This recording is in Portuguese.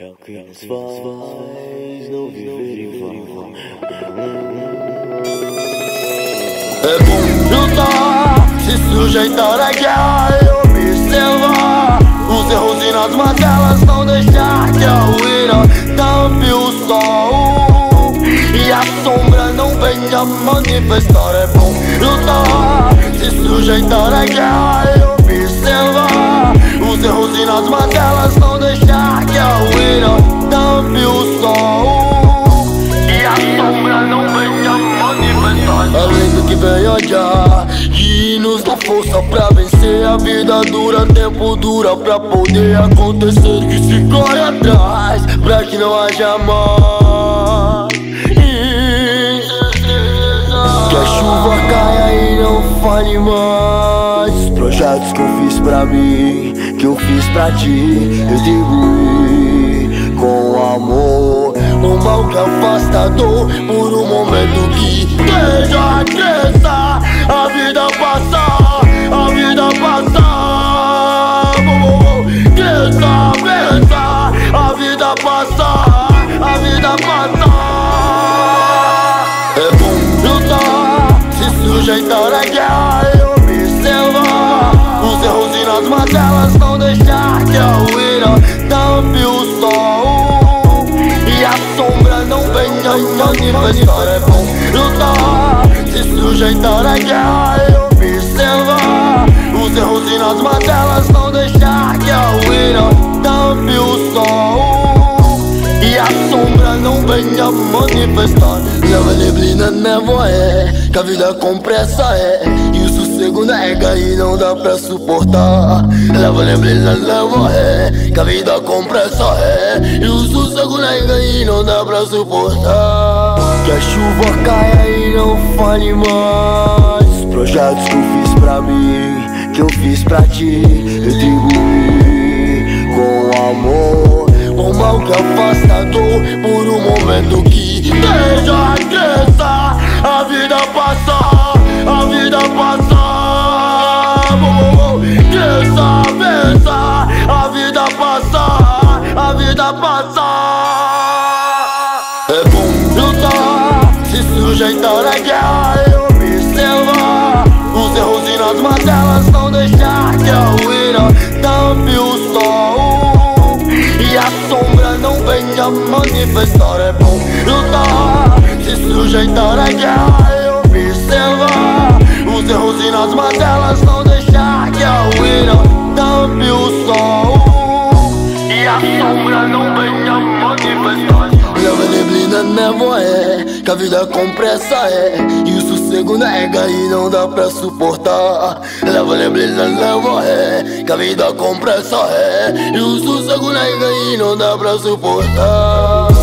É o que nos faz não viver em vão. É bom lutar, se sujeitar a guerra e observar. Os erros e nas mazelas, não deixar que a ruína tampe o sol. E a sombra não venha manifestar. É bom lutar, se sujeitar a guerra e observar Os erros e nas mazelas, não deixar que a ruína tampe o sol. E a sombra não venha manifestar. Além do que vem odiar E nos dá força pra vencer. A vida dura, tempo dura Pra poder acontecer. Que se corre atrás Pra que não haja mais. Que a chuva caia e não fale mais projetos que eu fiz pra mim Que eu fiz pra ti. Retribuir com amor O mal que afasta a dor Por um momento que Deixa cresça A vida passar A vida passar. Cresça, cresça A vida passar A vida passar É bom lutar Se sujeitar à guerra manifestar É bom lutar. Se sujeitar à guerra E observar. Os erros e nas mazelas Não deixar que a ruína Tampe o sol. E a sombra não venha manifestar. Leva neblina, névoa é Que a vida com pressa é. E o sossego nega e não dá pra suportar. Leva neblina, névoa é Que a vida com pressa é E o sossego nega e não dá pra suportar. Que a chuva caia e não fale mais. Os projetos que eu fiz pra mim Que eu fiz pra ti Retribuir com amor. O mal que afasta a dor Por um momento que Deixa cresça A vida passar A vida passar. Cresça, pensa. A vida passar A vida passar sujeitar à guerra E observar Os erros e nas mazelas Não deixar que a ruína Tampe o sol. E a sombra não venha manifestar É bom lutar. Se sujeitar à guerra E observar Os erros e nas mazelas Não deixar que a ruína névoa é Que a vida com pressa é. E o sossego nega e não dá pra suportar. Leva neblina, névoa é Que a vida com pressa é. E o sossego nega e não dá pra suportar